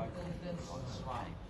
on spike.